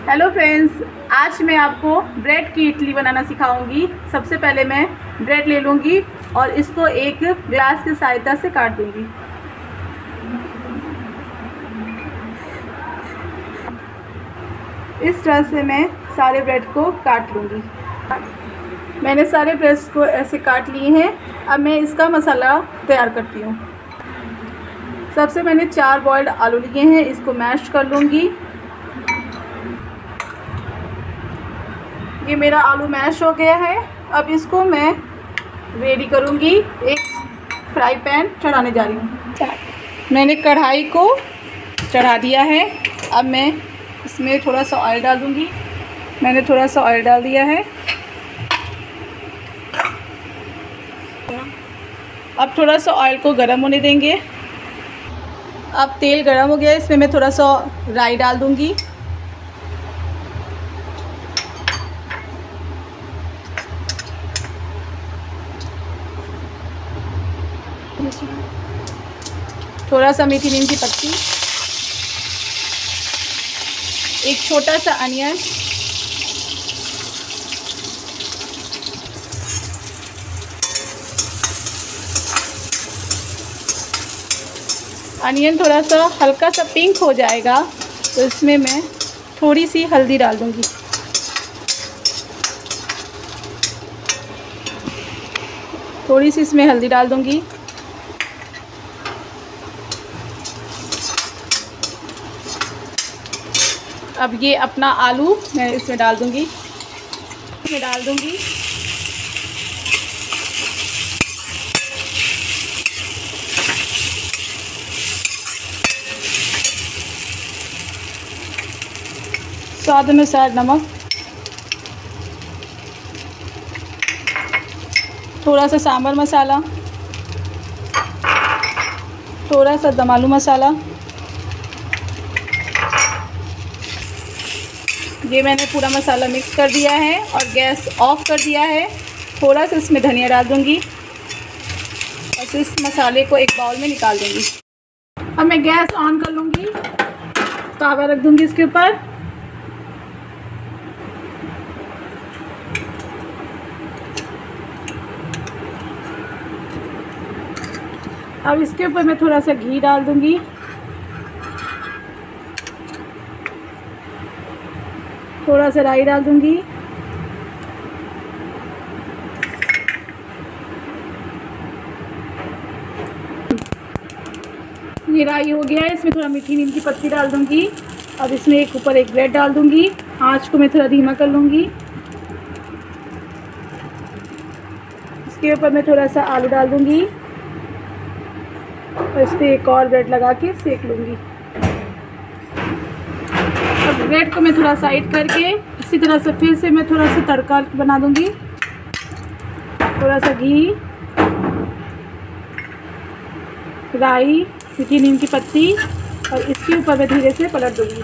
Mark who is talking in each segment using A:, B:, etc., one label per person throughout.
A: Hello friends आज मैं आपको ब्रेड की इडली बनाना सिखाऊँगी। सबसे पहले मैं ब्रेड ले लूँगी और इसको एक ग्लास की सहायता से काट दूँगी। इस तरह से मैं सारे ब्रेड को काट लूँगी। मैंने सारे ब्रेड्स को ऐसे काट लिए हैं। अब मैं इसका मसाला तैयार करती हूँ। सबसे मैंने चार बॉयल्ड आलू लिए हैं, इसको मैश कर लूँगी। ये मेरा आलू मैश हो गया है। अब इसको मैं रेडी करूँगी एक फ्राई पैन चढ़ाने जा रही हूँ। मैंने कढ़ाई को चढ़ा दिया है। अब मैं इसमें थोड़ा सा ऑयल डाल दूँगी मैंने थोड़ा सा ऑयल डाल दिया है। अब थोड़ा सा ऑयल को गर्म होने देंगे। अब तेल गर्म हो गया इसमें मैं थोड़ा सा राई डाल दूँगी। थोड़ा सा मीठी नीम की पत्ती, एक छोटा सा अनियन अनियन थोड़ा सा हल्का सा पिंक हो जाएगा तो इसमें मैं थोड़ी सी हल्दी डाल दूँगी। थोड़ी सी इसमें हल्दी डाल दूँगी। अब ये अपना आलू मैं इसमें डाल दूँगी। इसमें डाल दूँगी। स्वाद अनुसार नमक। थोड़ा सा सांभर मसाला। थोड़ा सा दम मसाला। ये मैंने पूरा मसाला मिक्स कर दिया है और गैस ऑफ़ कर दिया है। थोड़ा सा इसमें धनिया डाल दूँगी और इस मसाले को एक बाउल में निकाल दूँगी। अब मैं गैस ऑन कर लूँगी। तावा रख दूँगी इसके ऊपर। अब इसके ऊपर मैं थोड़ा सा घी डाल दूँगी। थोड़ा सा राई डाल दूँगी। ये राई हो गया है, इसमें थोड़ा मीठी नीम की पत्ती डाल दूँगी अब इसमें एक ऊपर एक ब्रेड डाल दूँगी। आँच को मैं थोड़ा धीमा कर लूँगी। इसके ऊपर मैं थोड़ा सा आलू डाल दूँगी और इस पर एक और ब्रेड लगा के सेक लूँगी। अब ब्रेड को मैं थोड़ा साइड करके इसी तरह से फिर से मैं थोड़ा सा तड़का बना दूँगी। थोड़ा सा घी, राई मीठी नीम की पत्ती और इसके ऊपर मैं धीरे से पलट दूँगी।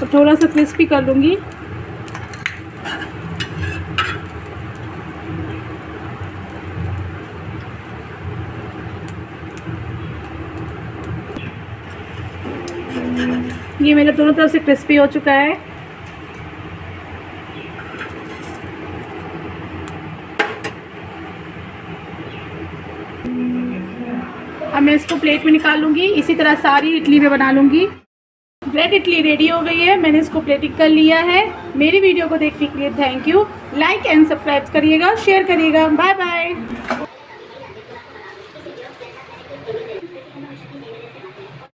A: और थोड़ा सा क्रिस्पी कर लूँगी। ये मेरा दोनों तरफ़ से क्रिस्पी हो चुका है। अब मैं इसको प्लेट में निकाल लूँगी। इसी तरह सारी इडली में बना लूँगी। ब्रेड इडली रेडी हो गई है। मैंने इसको प्लेटिंग कर लिया है। मेरी वीडियो को देखने के लिए thank you like and subscribe करिएगा शेयर करिएगा। Bye bye